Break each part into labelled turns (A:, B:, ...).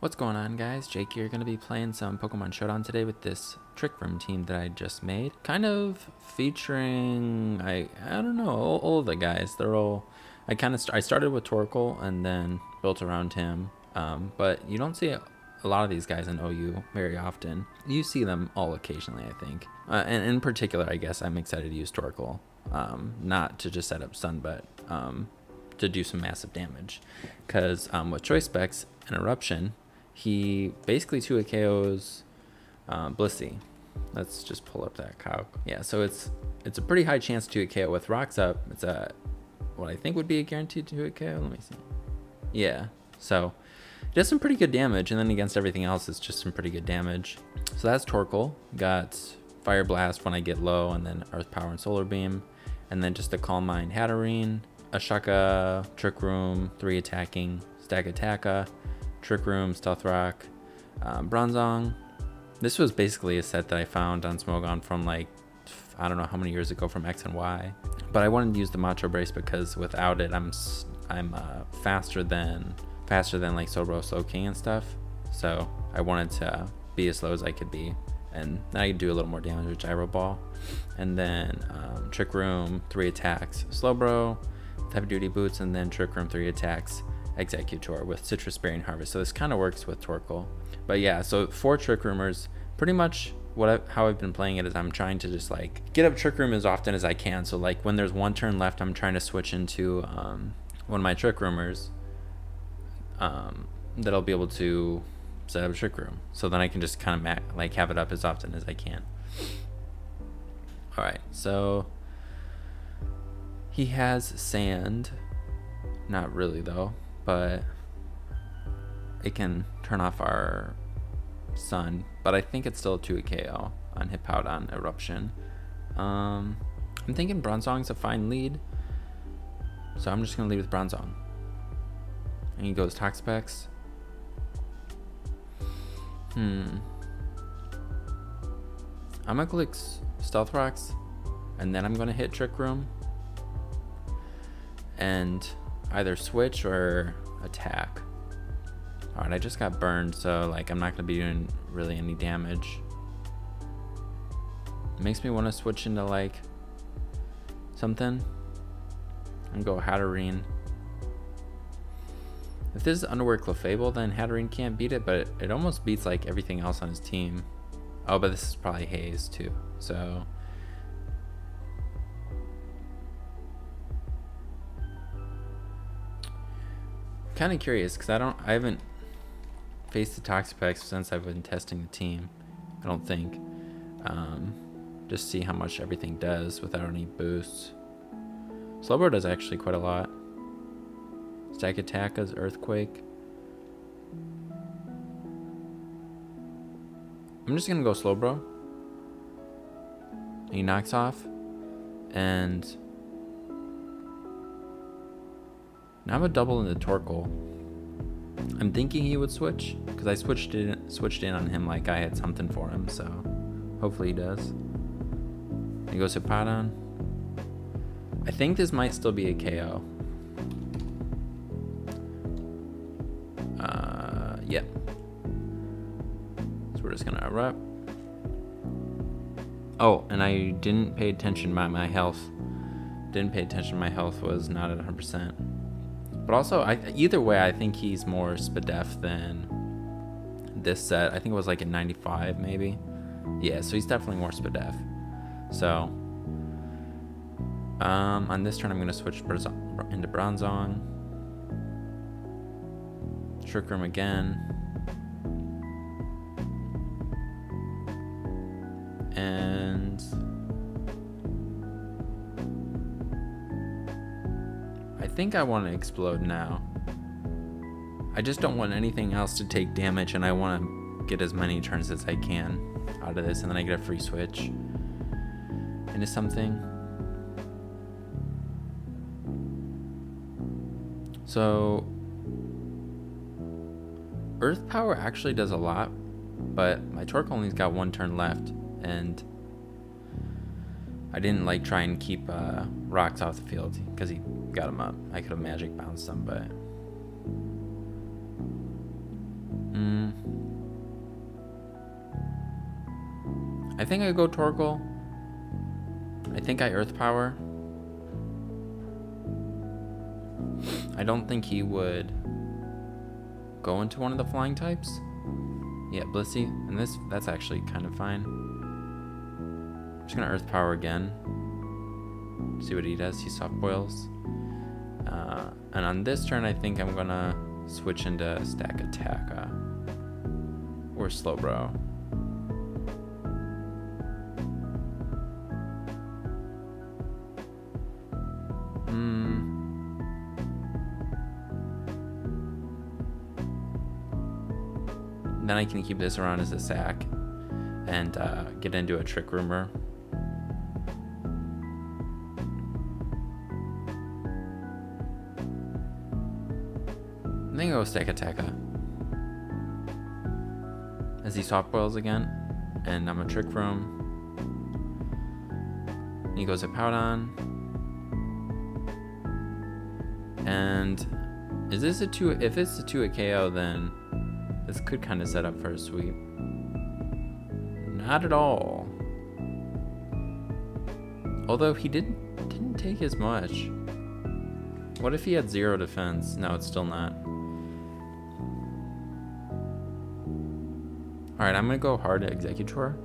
A: What's going on guys? Jake here, going to be playing some Pokemon Showdown today with this Trick Room team that I just made. Kind of featuring, I I don't know, all, all the guys. They're all, I kind of, st I started with Torkoal and then built around him. Um, but you don't see a lot of these guys in OU very often. You see them all occasionally, I think. Uh, and in particular, I guess I'm excited to use Torkoal. Um, not to just set up sun, but um, to do some massive damage. Because um, with Choice Specs and Eruption, he basically 2 KOs um, Blissey. Let's just pull up that cow. Yeah, so it's it's a pretty high chance to KO with rocks up. It's a what I think would be a guaranteed to KO. Let me see. Yeah, so it does some pretty good damage, and then against everything else, it's just some pretty good damage. So that's Torkoal. Got Fire Blast when I get low, and then Earth Power and Solar Beam, and then just a Calm Mind Hatterene, Ashaka, Trick Room, 3 attacking, Stakataka, Trick Room, Stealth Rock, um, Bronzong. This was basically a set that I found on Smogon from like, I don't know how many years ago from X and Y. But I wanted to use the Macho Brace because without it, I'm I'm uh, faster than faster than like Slowbro, Slowking and stuff. So I wanted to be as slow as I could be. And now I can do a little more damage with Gyro Ball. And then um, Trick Room, three attacks. Slowbro, Heavy Duty Boots, and then Trick Room, three attacks. Exeggutor with Sitrus Berry Harvest. So this kind of works with Torkoal. But yeah, so four Trick Roomers, pretty much what I, how I've been playing it is I'm trying to just like get up Trick Room as often as I can. So like when there's one turn left, I'm trying to switch into um, one of my Trick Roomers um, that I'll be able to set up a Trick Room. So then I can just kind of like have it up as often as I can. All right, so he has sand. Not really though but it can turn off our sun. But I think it's still a 2 KO on Hippowdon Eruption. Um, I'm thinking Bronzong's a fine lead. So I'm just going to lead with Bronzong. And he goes Toxapex. Hmm. I'm going to click Stealth Rocks. And then I'm going to hit Trick Room. And either switch or attack. Alright, I just got burned, so like I'm not going to be doing really any damage. It makes me want to switch into like something and go Hatterene. If this is Unaware Clefable, then Hatterene can't beat it, but it, it almost beats like everything else on his team. Oh, but this is probably Haze too, so kind of curious because I don't, I haven't faced the Toxapex since I've been testing the team. I don't think. Um, just see how much everything does without any boosts. Slowbro does actually quite a lot. Stakataka's Earthquake. I'm just gonna go Slowbro. He knocks off. And Now I'm a double into Torkoal. I'm thinking he would switch because I switched in switched in on him like I had something for him. So hopefully he does. He goes to Padon. I think this might still be a KO. Uh, yeah. So we're just gonna erupt. Oh, and I didn't pay attention. My my health didn't pay attention. My health was not at 100 percent. But also, I, either way, I think he's more Spadef than this set. I think it was like a 95 maybe. Yeah, so he's definitely more Spadef. So, um, on this turn, I'm going to switch into Bronzong. Trick Room again. Think I want to explode now. I just don't want anything else to take damage and I want to get as many turns as I can out of this and then I get a free switch into something. So Earth Power actually does a lot, but my Torque only's got one turn left and I didn't like try and keep uh, rocks off the field because he got him up. I could have magic bounced him, but. Hmm. I think I go Torkoal. I think I Earth Power. I don't think he would go into one of the flying types. Yeah, Blissey. And this, that's actually kind of fine. I'm just gonna Earth Power again. See what he does. He soft boils. Uh, and on this turn, I think I'm gonna switch into Stakataka uh, or Slowbro. Hmm. Then I can keep this around as a sack and uh, get into a Trick Roomer. Go Stakataka. As he soft boils again. And I'm a trick room. He goes a Powdon. And is this a two if it's a two a KO then this could kind of set up for a sweep. Not at all. Although he didn't didn't take as much. What if he had zero defense? No, it's still not. Alright, I'm gonna go hard at Exeggutor.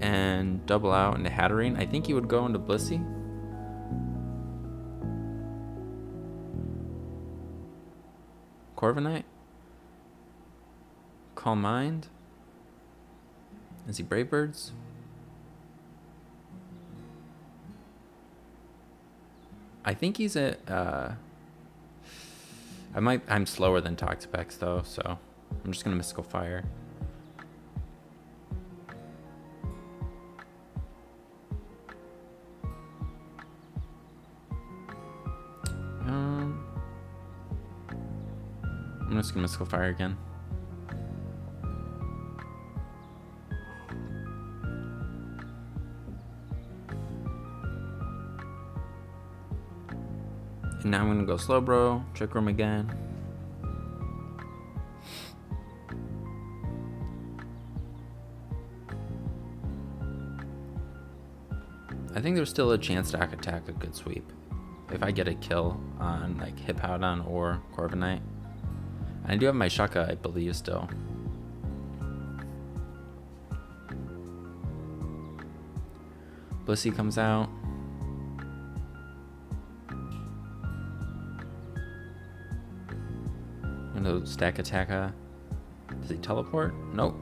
A: And double out into Hatterene. I think he would go into Blissey. Corviknight. Calm Mind. Is he Brave Birds? I think he's a. Uh, I might. I'm slower than Toxapex though, so I'm just gonna Mystical Fire. Um, I'm just gonna Mystical Fire again. Now I'm gonna go Slowbro, trick room again. I think there's still a chance to attack a good sweep. If I get a kill on like Hippowdon or Corviknight. I do have my Shuca, I believe, still. Blissey comes out. Stack attacker. Does he teleport? Nope.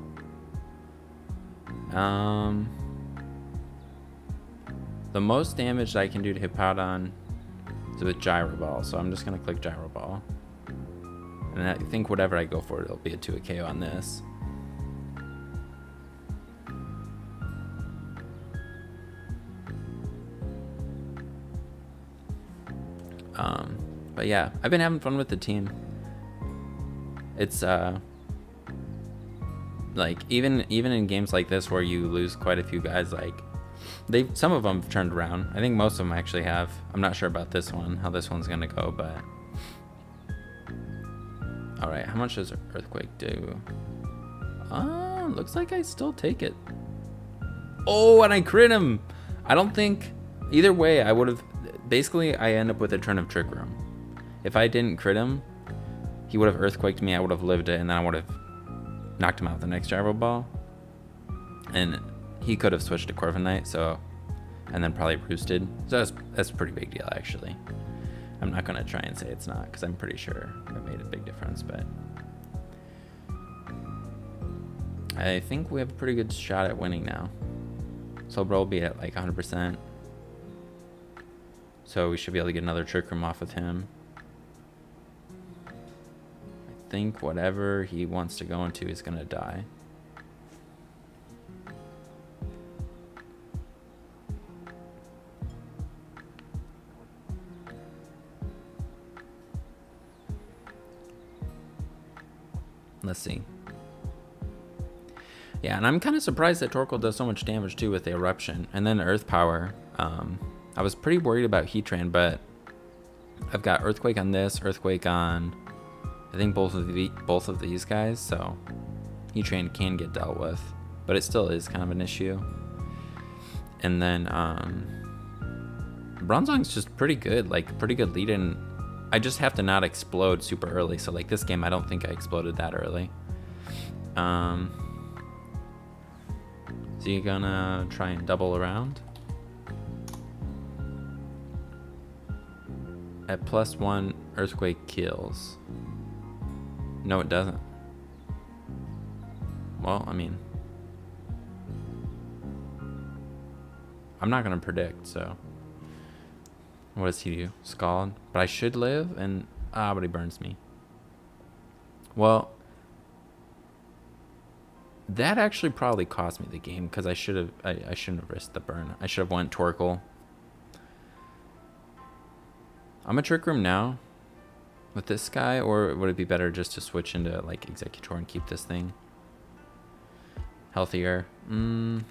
A: Um, the most damage I can do to Hippowdon is with Gyro Ball, so I'm just gonna click Gyro Ball. And I think whatever I go for, it'll be a 2 a KO on this. Um, but yeah, I've been having fun with the team it's uh like even even in games like this where you lose quite a few guys like they some of them have turned around. I think most of them actually have. I'm not sure about this one how this one's gonna go but all right how much does earthquake do? Uh looks like i still take it. Oh and i crit him! I don't think either way i would have basically i end up with a turn of trick room. If i didn't crit him he would have earthquaked me, I would have lived it, and then I would have knocked him out with the next gyro ball. And he could have switched to Corviknight, so and then probably roosted. So that's that's a pretty big deal actually. I'm not gonna try and say it's not because I'm pretty sure it made a big difference, but I think we have a pretty good shot at winning now. Slowbro will be at like 100%. So we should be able to get another trick room off with him think whatever he wants to go into is going to die. Let's see. Yeah, and I'm kind of surprised that Torkoal does so much damage too with the Eruption. And then Earth Power. Um, I was pretty worried about Heatran, but I've got Earthquake on this, Earthquake on, I think both of the both of these guys, so Heatran can get dealt with, but it still is kind of an issue. And then um, Bronzong's just pretty good, like pretty good lead in. I just have to not explode super early. So like this game, I don't think I exploded that early. Um, so you're gonna try and double around? At plus one, Earthquake kills. No, it doesn't. Well, I mean... I'm not to predict, so... What does he do? Scald? But I should live, and... Ah, but he burns me. Well... That actually probably cost me the game, because I should have... I, I shouldn't have risked the burn. I should have went Torkoal. I'm a Trick Room now with this guy, or would it be better just to switch into like Exeggutor and keep this thing healthier? Mm.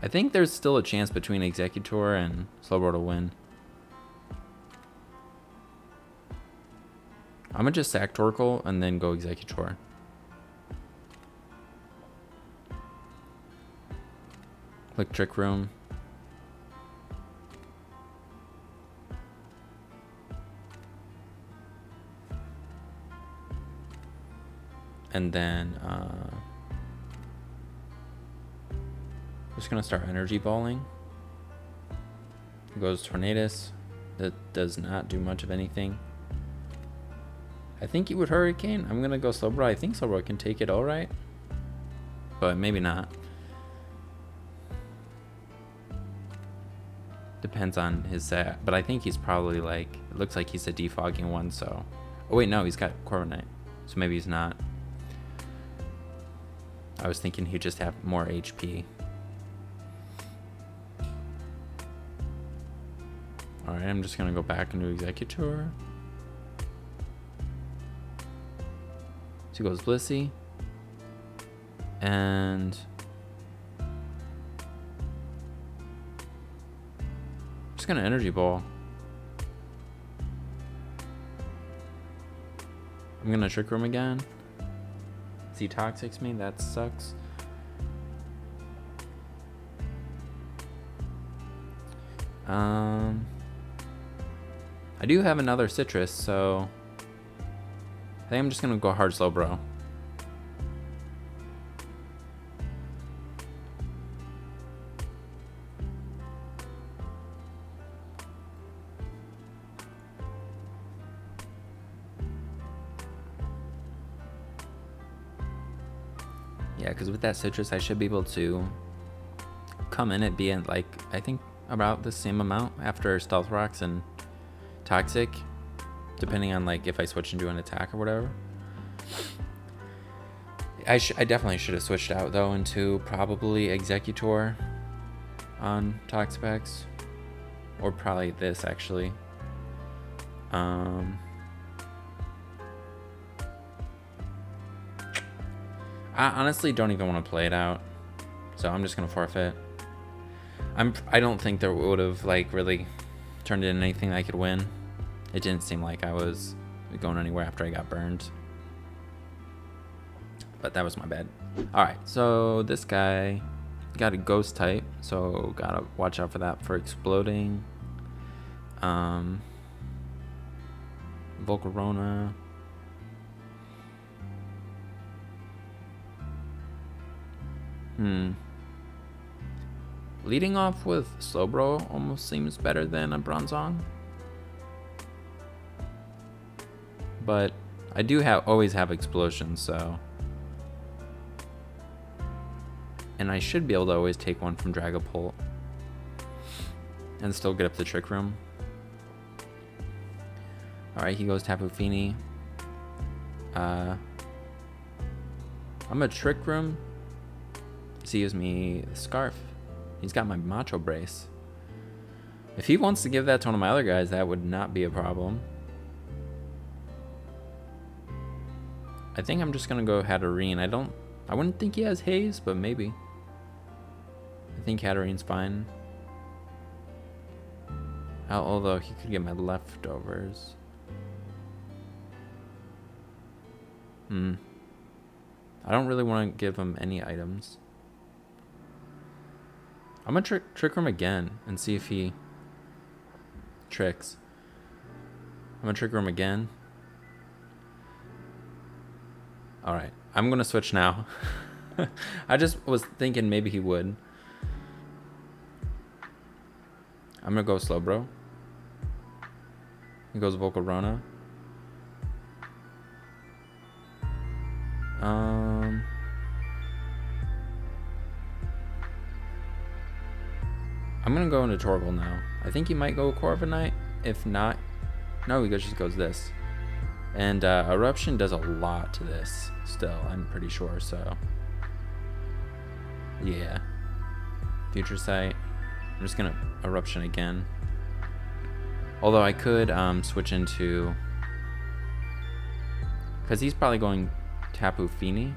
A: I think there's still a chance between Exeggutor and Slowbro to win. I'm gonna just sack Torkoal and then go Exeggutor. Click Trick Room. And then uh, just gonna start energy balling. Goes Tornadus. That does not do much of anything. I think he would Hurricane. I'm gonna go Slowbro. I think Slowbro can take it all right, but maybe not. Depends on his set, but I think he's probably like. It looks like he's a defogging one. So, oh wait, no, he's got Corviknight, so maybe he's not. I was thinking he'd just have more HP. Alright, I'm just gonna go back into Exeggutor. So goes Blissey. And... just gonna Energy Ball. I'm gonna Trick Room again. He toxics me, that sucks. Um, I do have another Sitrus, so I think I'm just gonna go hard Slowbro. Yeah, that Sitrus, I should be able to come in and be at being like, I think about the same amount after Stealth Rocks and Toxic, depending on like if I switch into an attack or whatever. I, I definitely should have switched out though into probably Exeggutor on Toxapex. Or probably this actually. Um, I honestly don't even want to play it out. So I'm just going to forfeit. I'm, I don't think there would have like really turned into anything I could win. It didn't seem like I was going anywhere after I got burned. But that was my bad. Alright, so this guy got a ghost type, so gotta watch out for that for exploding. Um, Volcarona. Hmm. Leading off with Slowbro almost seems better than a Bronzong. But I do have always have explosions, so. And I should be able to always take one from Dragapult. And still get up the Trick Room. Alright, he goes Tapu Fini. Uh, I'm a Trick Room gives me Scarf. He's got my Macho Brace. If he wants to give that to one of my other guys, that would not be a problem. I think I'm just gonna go Hatterene. I don't I wouldn't think he has haze, but maybe. I think Hatterene's fine. Although he could get my leftovers. Hmm. I don't really want to give him any items. I'm gonna trick trick him again and see if he tricks. I'm gonna trigger him again. Alright, I'm gonna switch now. I just was thinking maybe he would. I'm gonna go Slowbro. He goes Volcarona. Um... I'm gonna go into Torkoal now. I think he might go Corviknight. If not, no, he just goes this. And uh, Eruption does a lot to this still, I'm pretty sure, so. Yeah. Future Sight. I'm just gonna Eruption again. Although I could um, switch into... Because he's probably going Tapu Fini.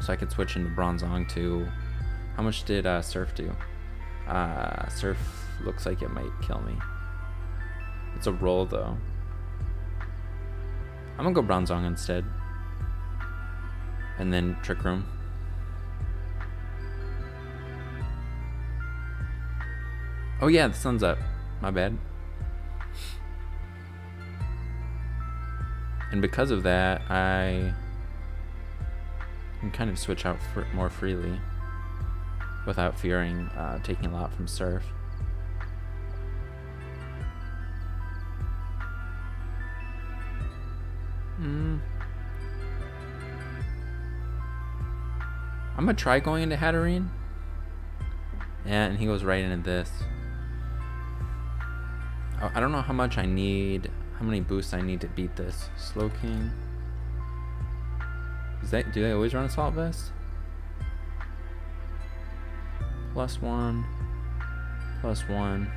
A: So I could switch into Bronzong to... How much did uh, Surf do? Uh, Surf looks like it might kill me. It's a roll though. I'm gonna go Bronzong instead. And then Trick Room. Oh yeah, the sun's up. My bad. And because of that, I can kind of switch out more freely without fearing uh, taking a lot from Surf. Mm. I'm gonna try going into Hatterene. And he goes right into this. I don't know how much I need, how many boosts I need to beat this. Slowking. Is that, do they always run Assault Vest? Plus one, plus one.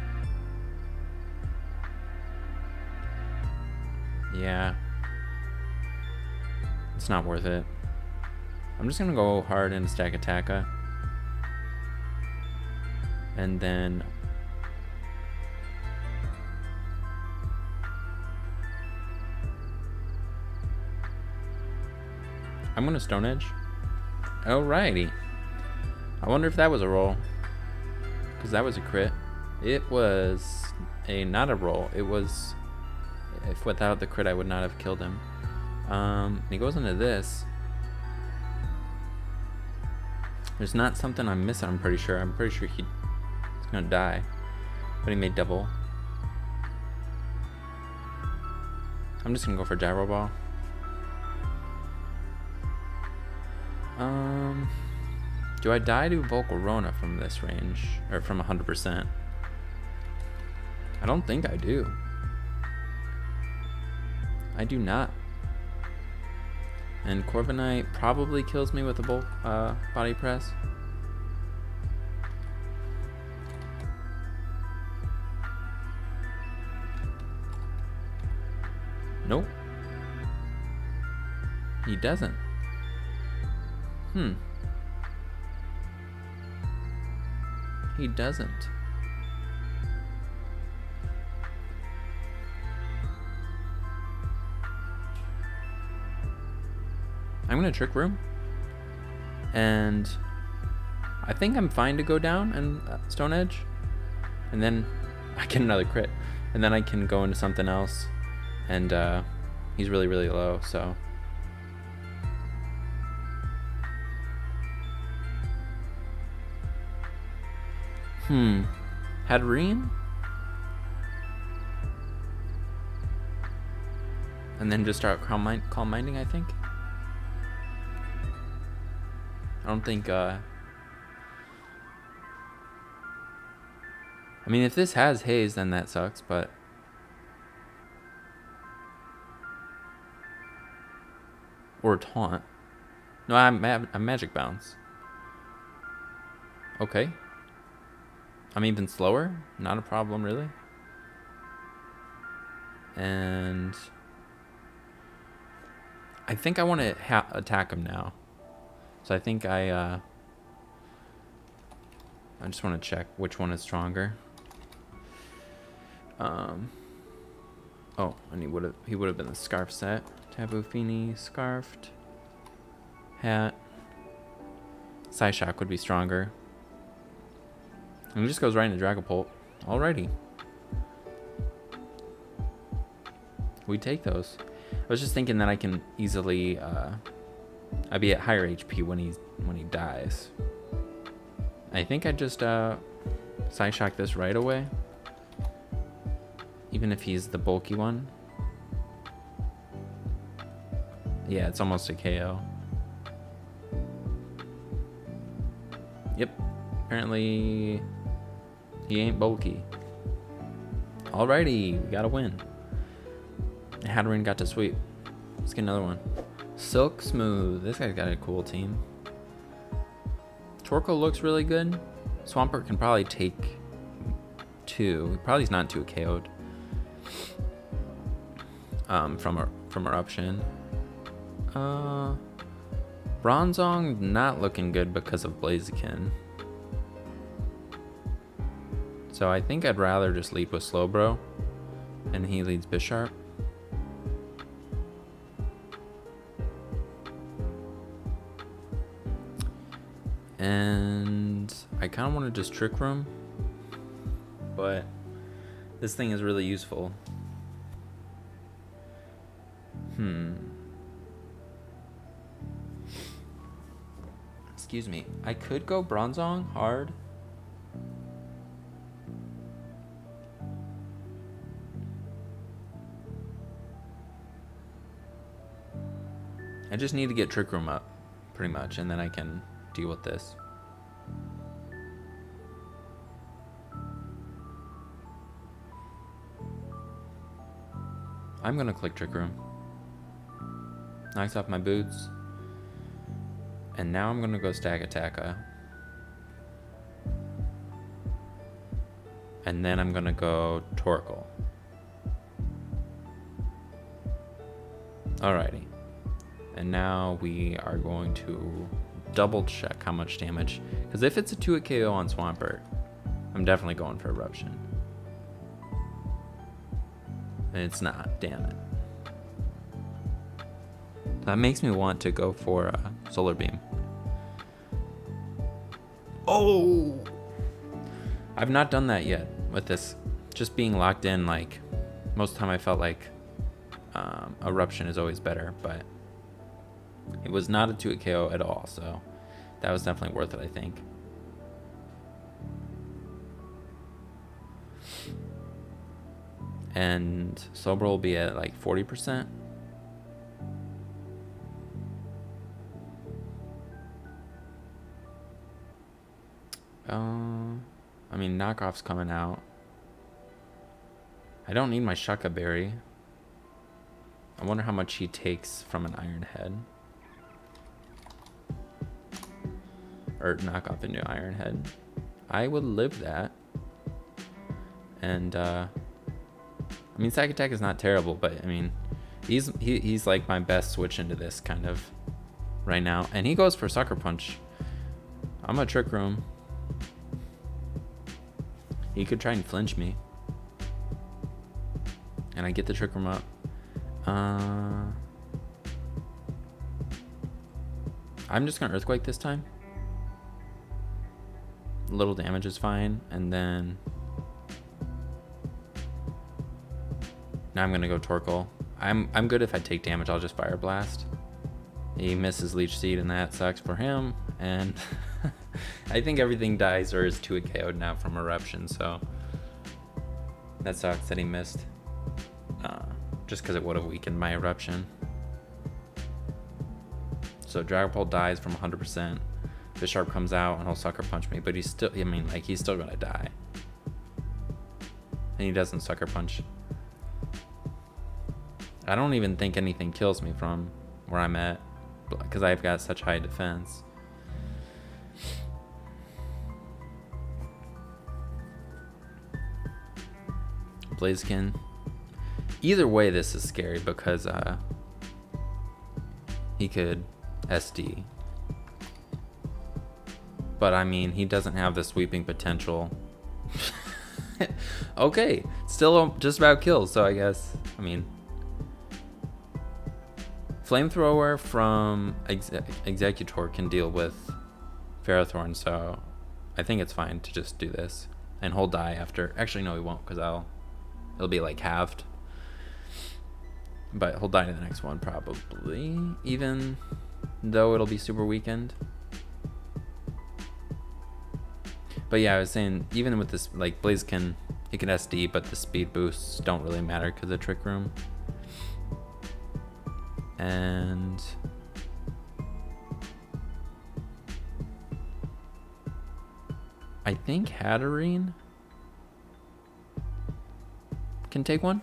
A: Yeah, it's not worth it. I'm just gonna go hard into Attacka. And then I'm gonna Stone Edge. Alrighty. I wonder if that was a roll. Because that was a crit. It was a not a roll. It was if without the crit I would not have killed him. Um, he goes into this. There's not something I'm missing, I'm pretty sure. I'm pretty sure he's gonna die. But he made double. I'm just gonna go for Gyro Ball. Um, do I die to Volcarona from this range? Or from 100%? I don't think I do. I do not. And Corviknight probably kills me with a bulk uh, body press. Nope. He doesn't. Hmm. He doesn't. I'm gonna trick room. And I think I'm fine to go down and uh, stone edge. And then I get another crit. And then I can go into something else. And uh, he's really, really low, so. Hmm. Hatterene? And then just start calm, mind calm minding, I think. I don't think, uh... I mean, if this has haze, then that sucks, but... Or taunt. No, I'm, I'm magic bounce. Okay. I'm even slower. Not a problem, really. And... I think I want to attack him now. So I think I, uh, I just want to check which one is stronger. Um. Oh, and he would have he would have been the scarf set. Tapu Fini scarfed. Hat. Psyshock would be stronger. And he just goes right into Dragapult. Alrighty. We take those. I was just thinking that I can easily uh, I'd be at higher HP when he when he dies. I think I just uh Psyshock this right away. Even if he's the bulky one. Yeah, it's almost a KO. Yep. Apparently he ain't bulky. Alrighty, we got a win. Hatterene got to sweep. Let's get another one. Silk Smooth. This guy's got a cool team. Torkoal looks really good. Swampert can probably take two. Probably not too KO'd. Um, from from eruption. Uh, Bronzong not looking good because of Blaziken. So I think I'd rather just leap with Slowbro. And he leads Bisharp. And I kind of want to just Trick Room. But this thing is really useful. Hmm. Excuse me. I could go Bronzong hard. Just need to get Trick Room up, pretty much, and then I can deal with this. I'm gonna click Trick Room. Knocks off my boots. And now I'm gonna go Stakataka. And then I'm gonna go Torkoal. Alrighty. And now we are going to double check how much damage. Because if it's a 2 hit KO on Swampert, I'm definitely going for Eruption. And it's not, damn it. That makes me want to go for a Solar Beam. Oh! I've not done that yet with this. Just being locked in, like, most of the time I felt like um, Eruption is always better, but it was not a 2 KO at all, so that was definitely worth it, I think. And Slowbro will be at like 40%. Uh, I mean, knockoff's coming out. I don't need my Shuca Berry. I wonder how much he takes from an Iron Head. Or knock off a new Iron Head. I would live that. And, uh... I mean, Psych Attack is not terrible, but, I mean... He's, he, he's like my best switch into this, kind of, right now. And he goes for Sucker Punch. I'm a Trick Room. He could try and flinch me. And I get the Trick Room up. Uh, I'm just gonna Earthquake this time. Little damage is fine, and then now I'm gonna go Torkoal. I'm I'm good if I take damage. I'll just Fire Blast. He misses Leech Seed, and that sucks for him. And I think everything dies or is 2 KO'd now from Eruption, so that sucks that he missed. Uh, just because it would have weakened my eruption. So Dragapult dies from 100%. Bisharp comes out and he'll sucker punch me, but he's still, I mean, like, he's still gonna die. And he doesn't sucker punch. I don't even think anything kills me from where I'm at, because I've got such high defense. Blaziken Either way, this is scary because uh, he could SD. But I mean, he doesn't have the sweeping potential. okay, still um, just about kills, so I guess, I mean... Flamethrower from Ex Exeggutor can deal with Ferrothorn, so I think it's fine to just do this. And hold die after. Actually, no, he won't, because I'll... It'll be, like, halved. But he'll die in the next one, probably. Even though it'll be super weakened. But yeah, I was saying, even with this, like, Blaziken, he can SD, but the speed boosts don't really matter because of Trick Room. And... I think Hatterene can take one.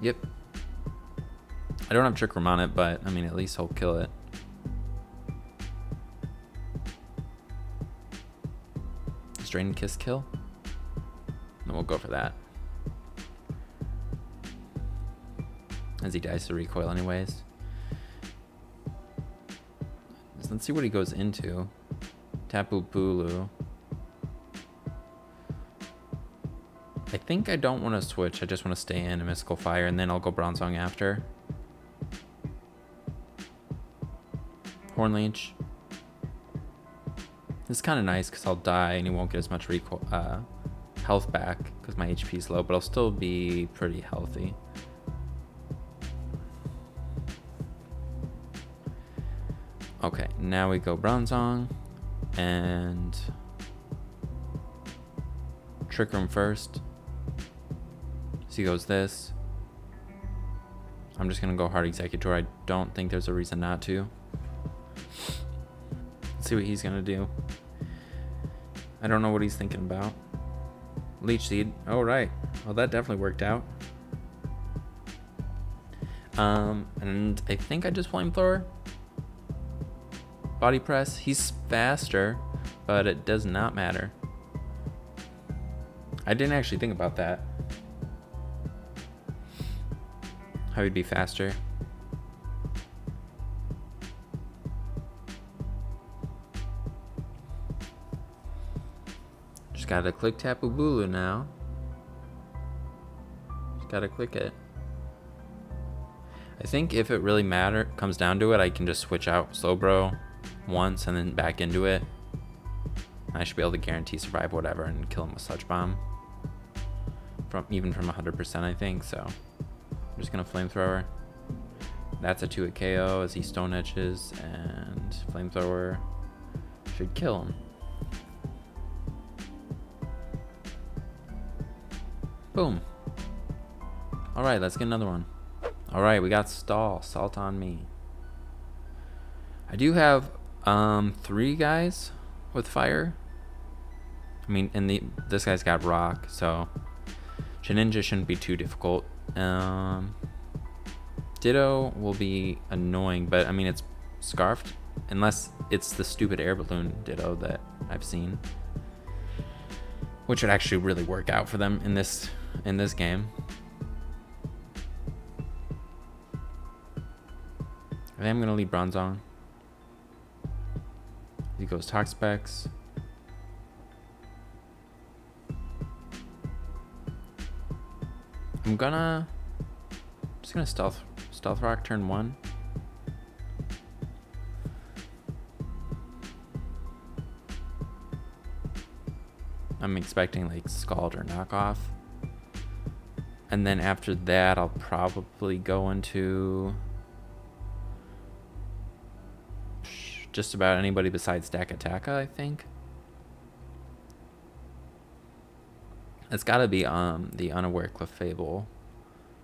A: Yep. I don't have Trick Room on it, but I mean, at least he'll kill it. Strain Kiss kill? And we'll go for that. As he dies to recoil anyways. Let's see what he goes into. Tapu Bulu. I think I don't want to switch. I just want to stay in a Mystical Fire, and then I'll go Bronzong after. Horn Leech. Is kind of nice because I'll die and he won't get as much recoil, uh, health back because my HP is low, but I'll still be pretty healthy. Okay, now we go Bronzong and Trick Room first. So he goes this. I'm just gonna go hard Exeggutor. I don't think there's a reason not to. Let's see what he's gonna do. I don't know what he's thinking about. Leech Seed. Oh, right. Well, that definitely worked out. Um, and I think I just Flamethrower. Body Press. He's faster, but it does not matter. I didn't actually think about that. How he'd be faster. Just gotta click Tapu Bulu now. Just gotta click it. I think if it really matter comes down to it, I can just switch out Slowbro once and then back into it. I should be able to guarantee survive whatever and kill him with Sludge Bomb. From even from 100%, I think. So I'm just gonna flamethrower. That's a 2 hit KO as he stone edges and flamethrower should kill him. Boom. Alright, let's get another one. Alright, we got stall. Salt on me. I do have um three guys with fire. I mean, and the this guy's got rock, so Shedinja shouldn't be too difficult. Um, Ditto will be annoying, but I mean, it's scarfed. Unless it's the stupid air balloon Ditto that I've seen. Which would actually really work out for them in this in this game. I am to leave Bronzong. He goes Toxapex. I'm gonna just gonna stealth stealth rock turn one. I'm expecting like Scald or knockoff. And then after that I'll probably go into just about anybody besides Stakataka, I think. It's got to be um the unaware Clefable.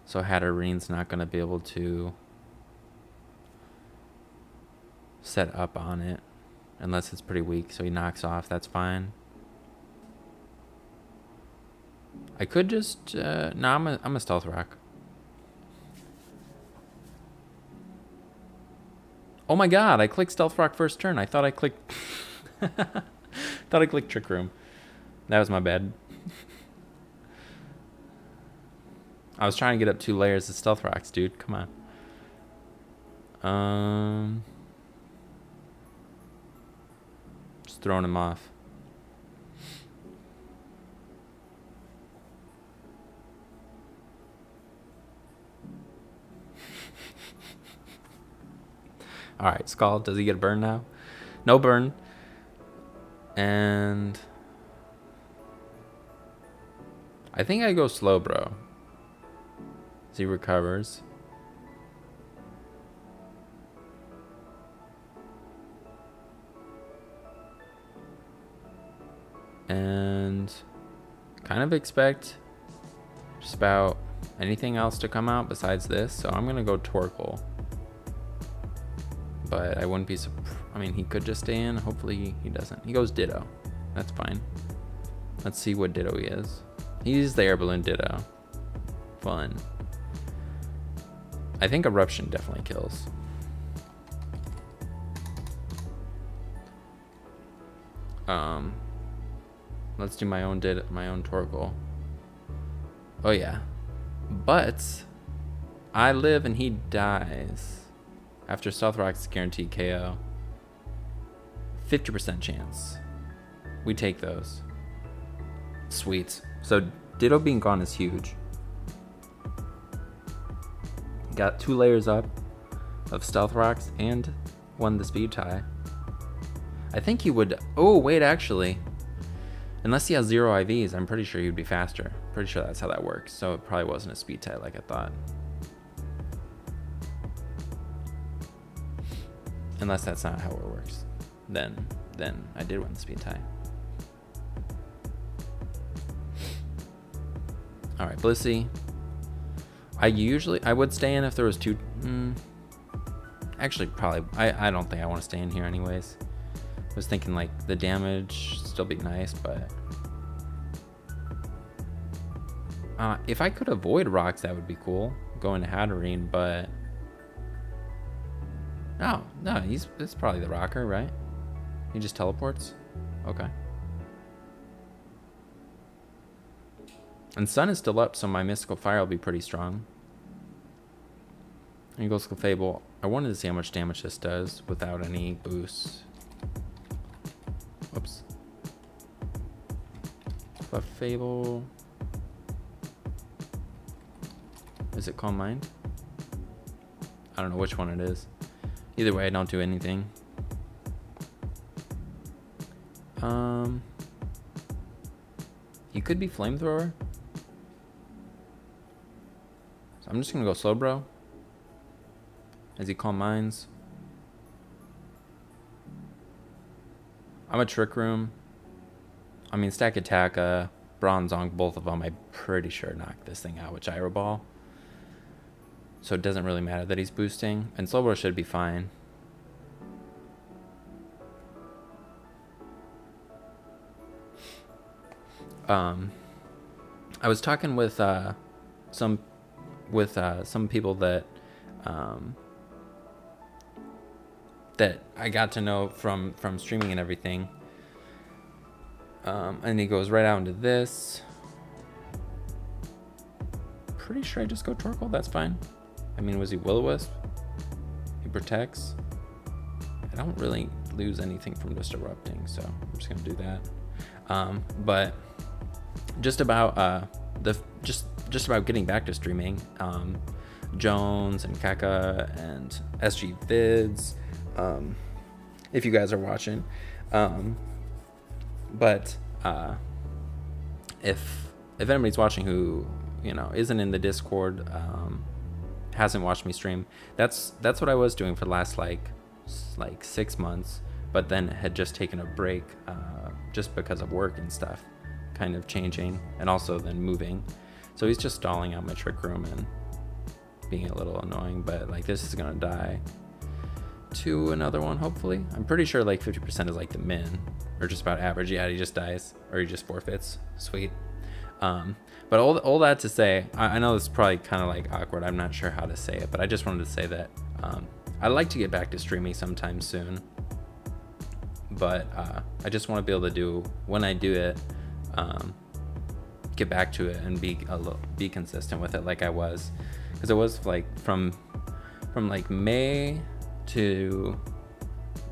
A: So Hatterene's not going to be able to set up on it unless it's pretty weak. So he knocks off. That's fine. I could just... Uh, no, I'm a, I'm a Stealth Rock. Oh my god, I clicked Stealth Rock first turn. I thought I clicked... thought I clicked Trick Room. That was my bad. I was trying to get up two layers of stealth rocks, dude. Come on. Um, just throwing him off. All right, Scald, does he get a burn now? No burn. And I think I go Slowbro. As he recovers. And kind of expect just about anything else to come out besides this. So I'm going to go Torkoal. But I wouldn't be surprised. I mean, he could just stay in. Hopefully he doesn't. He goes Ditto. That's fine. Let's see what Ditto he is. He's the Air Balloon Ditto. Fun. I think Eruption definitely kills. Um, let's do my own did my own Torkoal. Oh yeah, but I live and he dies after Stealth Rock's guaranteed KO. 50% chance. We take those. Sweet. So Ditto being gone is huge. Got two layers up of Stealth Rocks and won the speed tie. I think he would... Oh, wait, actually. Unless he has zero IVs, I'm pretty sure he would be faster. Pretty sure that's how that works. So it probably wasn't a speed tie like I thought. Unless that's not how it works. Then, then I did win the speed tie. All right, Blissey. I usually, I would stay in if there was two, mm, actually probably, I, I don't think I want to stay in here anyways. I was thinking like the damage still be nice, but uh, if I could avoid rocks, that would be cool. Going to Hatterene, but no, no, he's it's probably the rocker, right? He just teleports. Okay. And sun is still up, so my mystical fire will be pretty strong. And goes Clefable. I wanted to see how much damage this does without any boosts. Whoops. Clefable. Is it Calm Mind? I don't know which one it is. Either way, I don't do anything. Um, you could be Flamethrower. So I'm just gonna go Slowbro. As he Calm Minds. I'm a Trick Room. I mean, Stakataka, uh, Bronzong, both of them, I'm pretty sure knocked this thing out with Gyro Ball. So it doesn't really matter that he's boosting. And Slowbro should be fine. Um, I was talking with uh, some with uh, some people that um, that I got to know from from streaming and everything. Um, and he goes right out into this. Pretty sure I just go Torkoal. That's fine. I mean, was he Will-O-Wisp? He protects. I don't really lose anything from just erupting, so I'm just gonna do that. Um, but just about uh, the just just about getting back to streaming. Um, Jones and Kaka and SG Vids, um, if you guys are watching. Um, but uh, if if anybody's watching who you know isn't in the Discord, um, hasn't watched me stream, that's that's what I was doing for the last like like six months, but then had just taken a break uh, just because of work and stuff kind of changing and also then moving. So he's just stalling out my trick room and being a little annoying, but like this is gonna die to another one, hopefully. I'm pretty sure like 50% is like the min or just about average. Yeah, he just dies or he just forfeits. Sweet. Um, but all, all that to say, I, I know this is probably kind of like awkward. I'm not sure how to say it, but I just wanted to say that um, I'd like to get back to streaming sometime soon. But uh, I just want to be able to do, when I do it, um, get back to it and be a little, be consistent with it like I was, because it was like from from like May to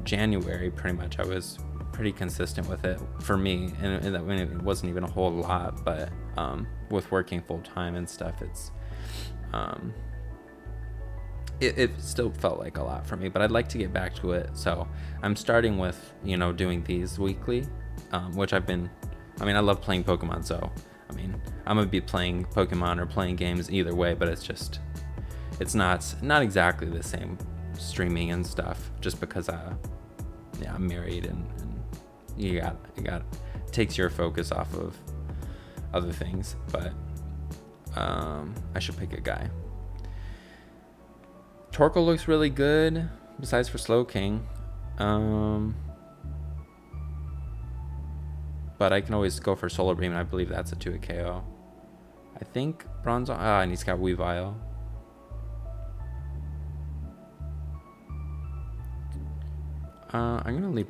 A: January pretty much I was pretty consistent with it for me, and, and it wasn't even a whole lot, but um, with working full time and stuff, it's um, it, it still felt like a lot for me. But I'd like to get back to it, so I'm starting with you know doing these weekly, um, which I've been. I mean, I love playing Pokemon, so I mean, I'm gonna be playing Pokemon or playing games either way, but it's just it's not not exactly the same streaming and stuff just because uh yeah I'm married and you got you got takes your focus off of other things but um I should pick a guy. Torkoal looks really good besides for Slowking um but I can always go for Solar Beam and I believe that's a 2 KO I think Bronzong ah and he's got Weavile. Uh, I'm gonna leave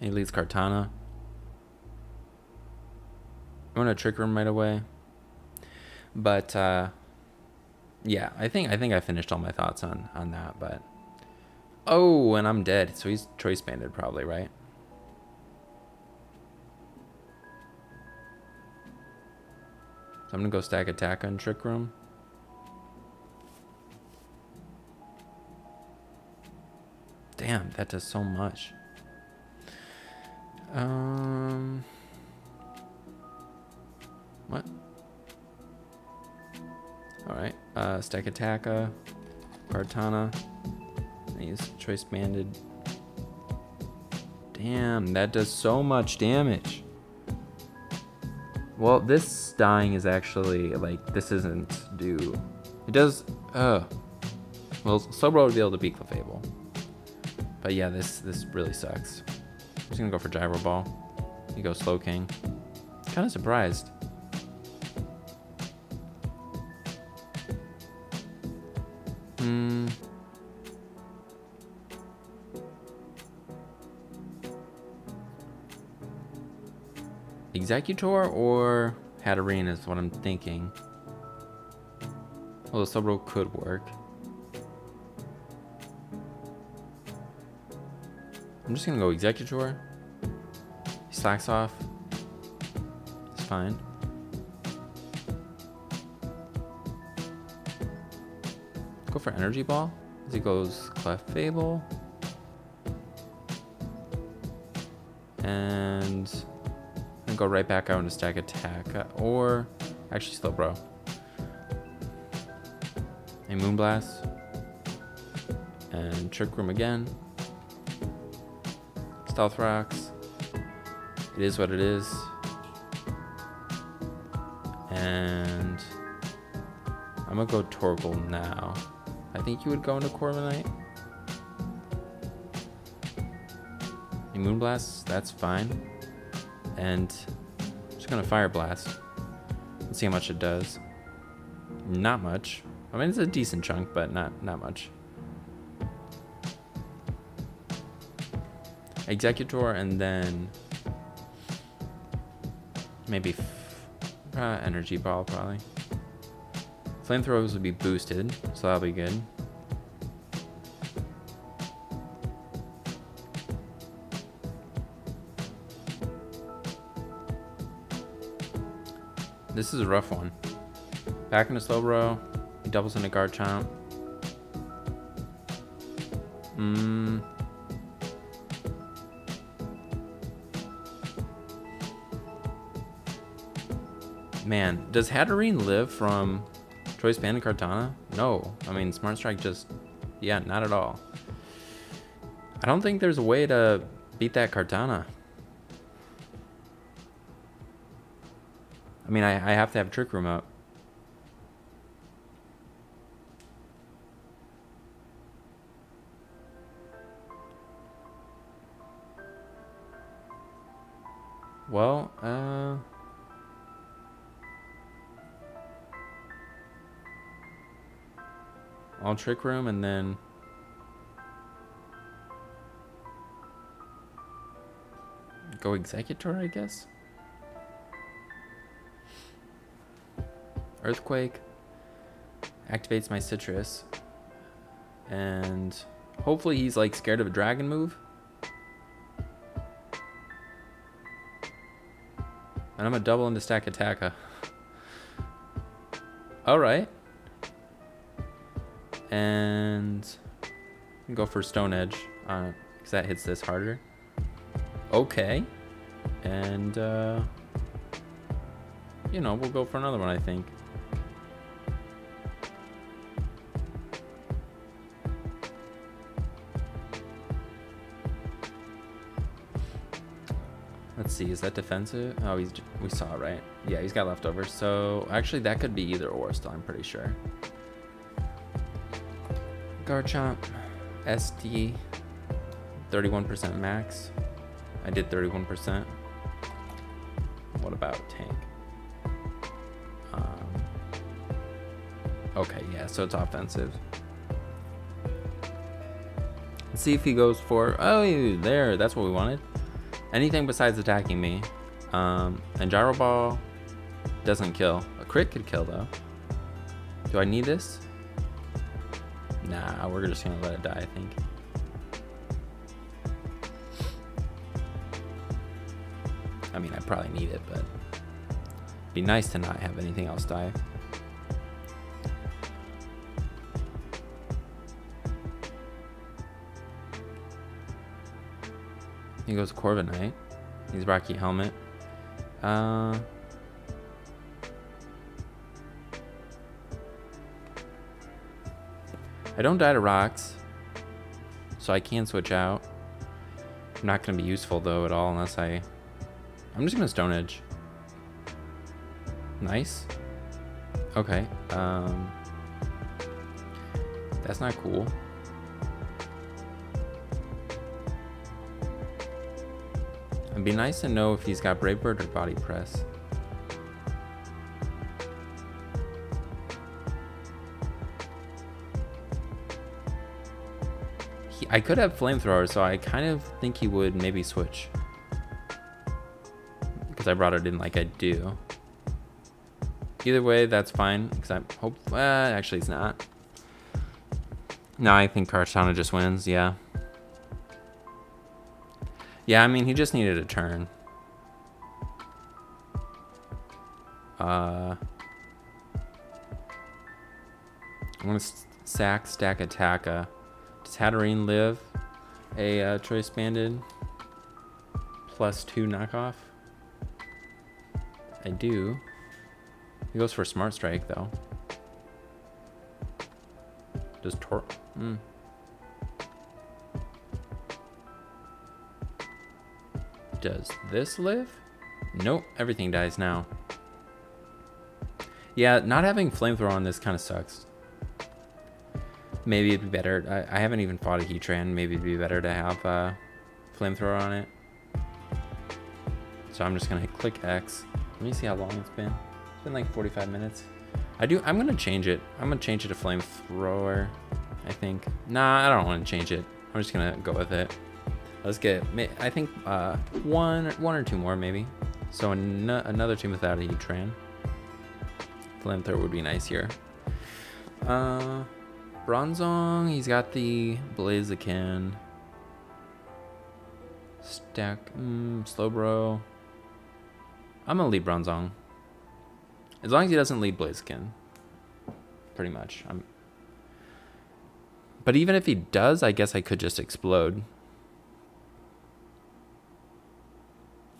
A: He leads Kartana. I'm gonna trick room right away. But uh, yeah, I think I think I finished all my thoughts on on that. But oh, and I'm dead. So he's choice banded probably, right? So I'm gonna go Stakataka on trick room. Damn, that does so much. Um. What? Alright, uh, Stakataka, Kartana. He's choice banded. Damn, that does so much damage. Well, this dying is actually, like, this isn't due. It does, uh. Well, Slowbro would be able to beat Clefable. But yeah, this this really sucks. I'm just gonna go for Gyro Ball. You go Slowking. Kind of surprised. Hmm. Exeggutor or Hatterene is what I'm thinking. Well, the Slowbro could work. I'm just gonna go Exeggutor. He slacks off. It's fine. Go for Energy Ball. As he goes Clefable. And then go right back out into Stakataka. Or actually Slowbro. A Moonblast. And Trick Room again. Stealth Rocks. It is what it is. And I'm gonna go Torkoal now. I think you would go into Corviknight. A Moonblast, that's fine. And I'm just gonna Fire Blast. Let's see how much it does. Not much. I mean, it's a decent chunk, but not not much. Exeggutor and then maybe uh, Energy Ball probably. Flamethrowers would be boosted, so that'll be good. This is a rough one. Back into Slowbro. He doubles into Garchomp. Mmm. Man, does Hatterene live from Choice Band and Kartana? No. I mean, Smart Strike just... Yeah, not at all. I don't think there's a way to beat that Kartana. I mean, I, I have to have Trick Room up. Well, uh... All Trick Room and then... Go Exeggutor, I guess? Earthquake activates my Sitrus. And Hopefully he's like scared of a dragon move. And I'm a double into Stakataka. Alright. And go for Stone Edge, because uh, that hits this harder. Okay. And, uh, you know, we'll go for another one, I think. Let's see, is that defensive? Oh, he's we saw right? Yeah, he's got leftovers. So actually, that could be either or. Still, I'm pretty sure. Garchomp, SD, 31% max. I did 31%. What about tank? Um, okay, yeah, so it's offensive. Let's see if he goes for. Oh, there. That's what we wanted. Anything besides attacking me. Um, and Gyro Ball doesn't kill. A crit could kill though. Do I need this? Nah, we're just gonna let it die, I think. I mean, I probably need it, but it'd be nice to not have anything else die. He goes Corviknight. He's Rocky Helmet. Uh, I don't die to rocks, so I can switch out. I'm not going to be useful, though, at all, unless I... I'm just going to Stone Edge. Nice. Okay. Um, that's not cool. It'd be nice to know if he's got Brave Bird or Body Press. I could have Flamethrower, so I kind of think he would maybe switch. Because I brought it in like I do. Either way, that's fine. Because I hope... Uh, actually, it's not. No, I think Kartana just wins, yeah. Yeah, I mean, he just needed a turn. Uh, I'm going to sack, stack, attacka. Does Hatterene live a uh, choice banded plus two knockoff? I do. He goes for smart strike though. Does Tor? Hmm. Does this live? Nope, everything dies now. Yeah, not having flamethrower on this kind of sucks. Maybe it'd be better. I, I, haven't even fought a Heatran. Maybe it'd be better to have uh, flamethrower on it. So I'm just gonna click X. Let me see how long it's been. It's been like 45 minutes. I do. I'm gonna change it. I'm gonna change it to flamethrower. I think. Nah, I don't want to change it. I'm just gonna go with it. Let's get, I think, uh, one, one or two more maybe. So an another team without a Heatran. Flamethrower would be nice here. Uh, Bronzong, he's got the Blaziken. Stack, mm, Slowbro. I'm gonna lead Bronzong. As long as he doesn't lead Blaziken. Pretty much. I'm. But even if he does, I guess I could just explode.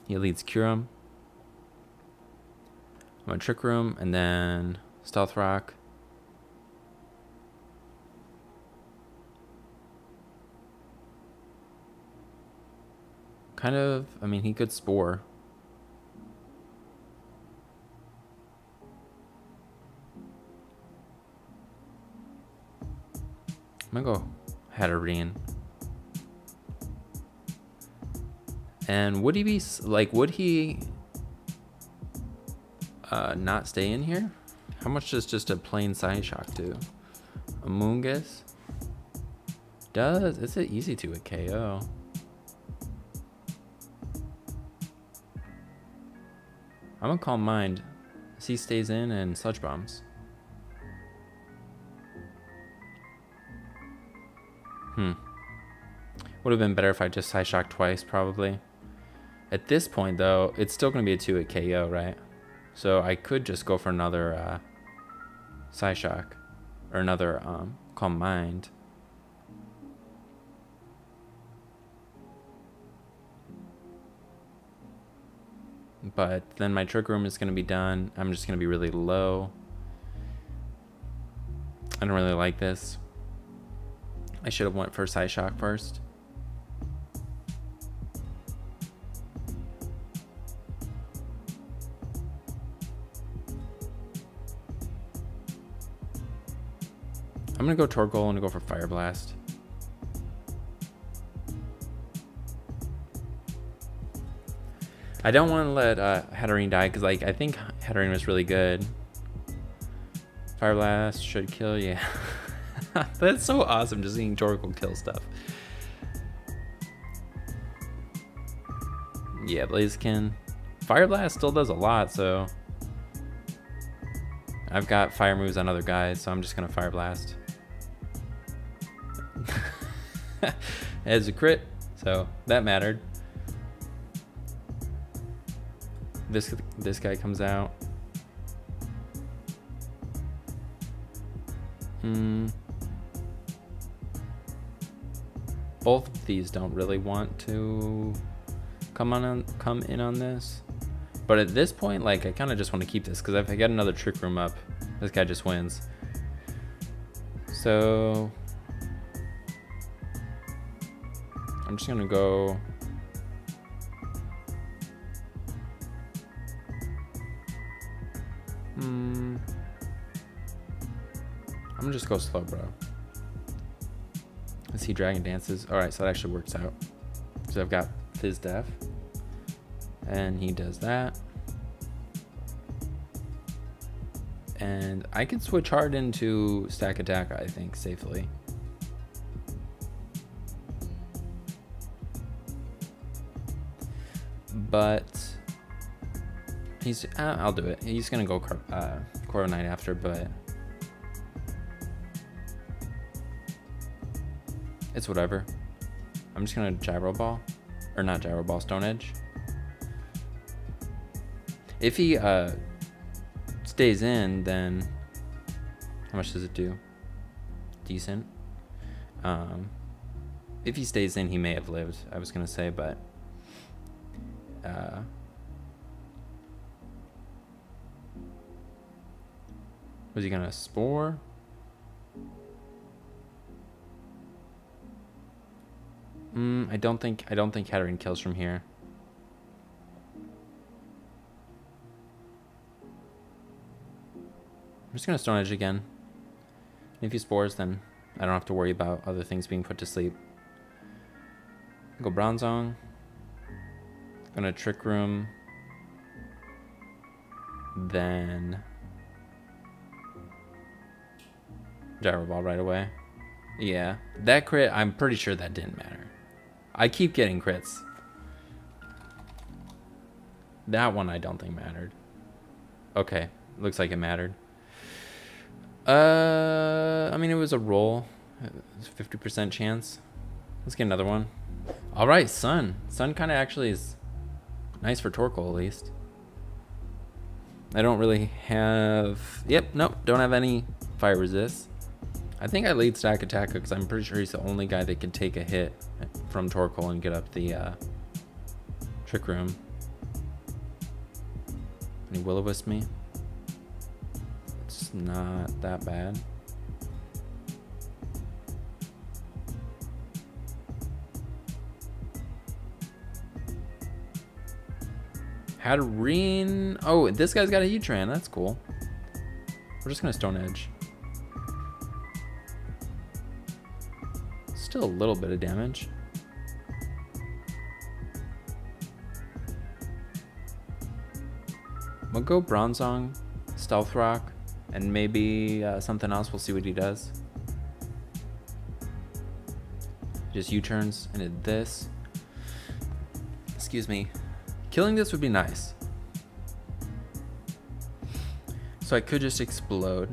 A: He leads Kyurem. I'm on Trick Room, and then Stealth Rock. Kind of, I mean, he could Spore. I'm gonna go Hatterene. And would he be like? Would he uh, not stay in here? How much does just a plain Psyshock do? Amoonguss does. It's it easy to a KO. I'm gonna Calm Mind. he stays in and Sludge Bombs. Hmm. Would have been better if I just Psyshock twice, probably. At this point, though, it's still going to be a 2 at KO, right? So I could just go for another uh, Psyshock. Or another um, Calm Mind. But then my Trick Room is going to be done. I'm just going to be really low. I don't really like this. I should have went for Psyshock first. I'm gonna go Torkoal and go for Fire Blast. I don't want to let uh, Hatterene die because like I think Hatterene was really good. Fire Blast should kill, yeah. That's so awesome just seeing Torkoal kill stuff. Yeah, Blaziken. Fire Blast still does a lot, so... I've got fire moves on other guys, so I'm just gonna Fire Blast. as a crit, so that mattered. This this guy comes out. Hmm. Both of these don't really want to come on come in on this. But at this point, like I kind of just want to keep this because if I get another trick room up, this guy just wins. So I'm just gonna go Hmm. I'm gonna just go Slowbro. Let's see Dragon Dances. Alright, so that actually works out. So I've got Fizz Def. And he does that. And I can switch hard into Stakataka, I think, safely. but he's uh, I'll do it. He's gonna go Car uh, Corviknight after, but it's whatever. I'm just gonna gyro ball, or not gyro ball, Stone Edge. If he uh, stays in, then how much does it do? Decent. Um, if he stays in, he may have lived. I was gonna say, but uh, was he gonna spore? Mm, I don't think I don't think Hatterene kills from here. I'm just gonna Stone Edge again. And if he spores, then I don't have to worry about other things being put to sleep. Go Bronzong. Gonna Trick Room. Then... Gyro Ball right away. Yeah. That crit, I'm pretty sure that didn't matter. I keep getting crits. That one I don't think mattered. Okay. Looks like it mattered. Uh, I mean, it was a roll. 50% chance. Let's get another one. All right, Sun. Sun kind of actually is Nice for Torkoal, at least. I don't really have... Yep, nope, don't have any fire resist. I think I lead Stakataka because I'm pretty sure he's the only guy that can take a hit from Torkoal and get up the uh, Trick Room. And he Will-O-Wisp me. It's not that bad. Hatterene. Oh, this guy's got a Heatran. That's cool. We're just going to Stone Edge. Still a little bit of damage. We'll go Bronzong, Stealth Rock, and maybe uh, something else. We'll see what he does. Just U-turns into this. Excuse me. Killing this would be nice. So I could just explode.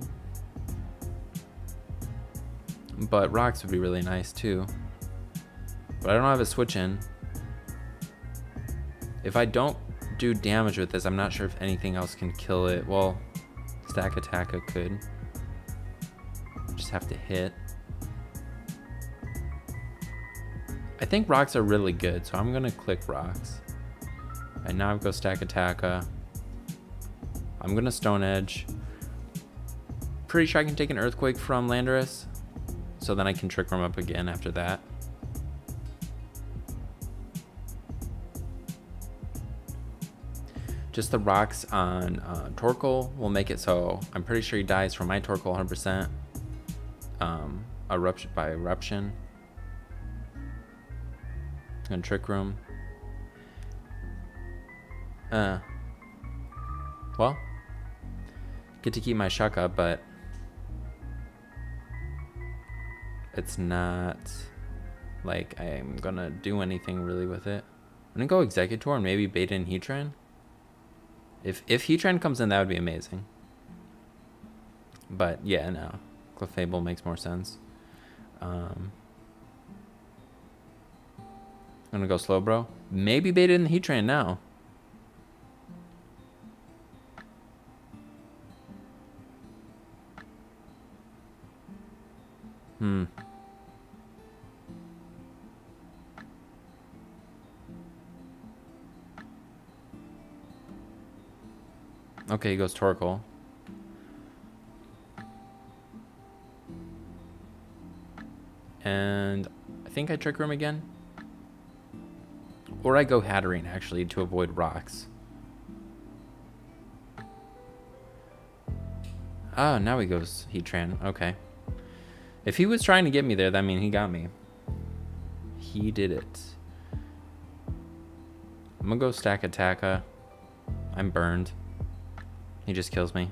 A: But rocks would be really nice too. But I don't have a switch in. If I don't do damage with this, I'm not sure if anything else can kill it. Well, Stakataka could. Just have to hit. I think rocks are really good, so I'm gonna click rocks. And now I've got Attacka. Uh, I'm gonna Stone Edge. Pretty sure I can take an Earthquake from Landorus. So then I can Trick Room up again after that. Just the rocks on uh, Torkoal will make it so I'm pretty sure he dies from my Torkoal 100%. Um, eruption by eruption. And Trick Room. Uh, well, get to keep my Shuca, but it's not like I'm gonna do anything really with it. I'm gonna go Exeggutor and maybe bait and Heatran. If if Heatran comes in, that would be amazing. But yeah, no. Clefable makes more sense. Um, I'm gonna go Slowbro. Maybe bait in Heatran now. He goes Torkoal. And I think I Trick Room again. Or I go Hatterene, actually, to avoid rocks. Oh, now he goes Heatran. Okay. If he was trying to get me there, that means he got me. He did it. I'm gonna go Stakataka. I'm burned. He just kills me.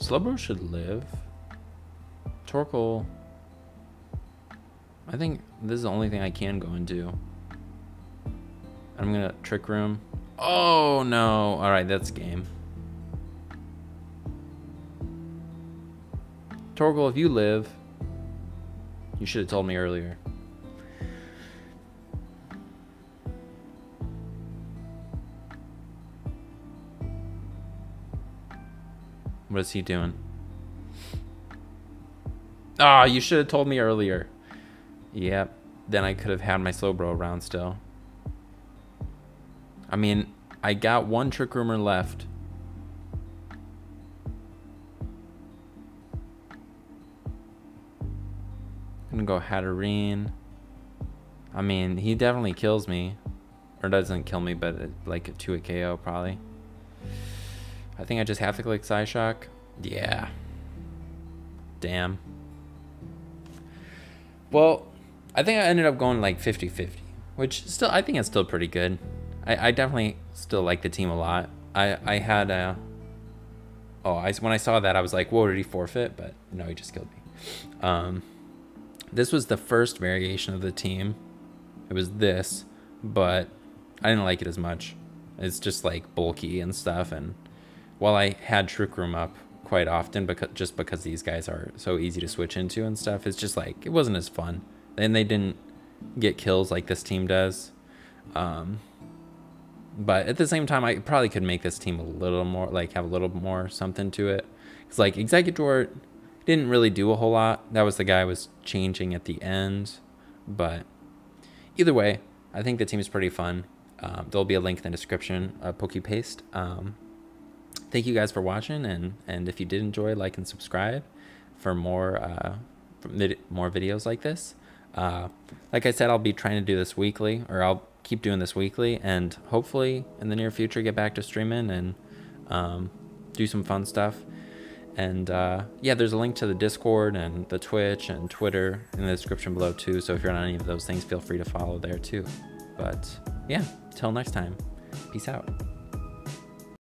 A: Slowbro should live. Torkoal. I think this is the only thing I can go do. I'm gonna trick room. Oh no! Alright, that's game. Torkoal, if you live, you should have told me earlier. What is he doing? Ah, oh, you should have told me earlier. Yep. Then I could have had my Slowbro around still. I mean, I got one Trick Roomer left. I'm gonna go Hatterene. I mean, he definitely kills me. Or doesn't kill me, but like to a KO probably. I think I just have to click Psyshock. Yeah. Damn. Well, I think I ended up going like 50-50, which still I think it's still pretty good. I, I definitely still like the team a lot. I I had a oh I when I saw that I was like, whoa, did he forfeit? But no, he just killed me. Um, this was the first variation of the team. It was this, but I didn't like it as much. It's just like bulky and stuff, and while I had Trick Room up quite often because just because these guys are so easy to switch into and stuff, it's just like it wasn't as fun. And they didn't get kills like this team does. Um, but at the same time, I probably could make this team a little more like have a little more something to it. Because like Exeggutor didn't really do a whole lot. That was the guy I was changing at the end. But either way, I think the team is pretty fun. Um, there'll be a link in the description, uh, PokePaste. Um, thank you guys for watching and and if you did enjoy like and subscribe for more uh for more videos like this uh like i said i'll be trying to do this weekly or i'll keep doing this weekly and hopefully in the near future get back to streaming and um do some fun stuff and uh, yeah, there's a link to the Discord and the Twitch and Twitter in the description below too. So if you're on any of those things, feel free to follow there too. But yeah, till next time, peace out.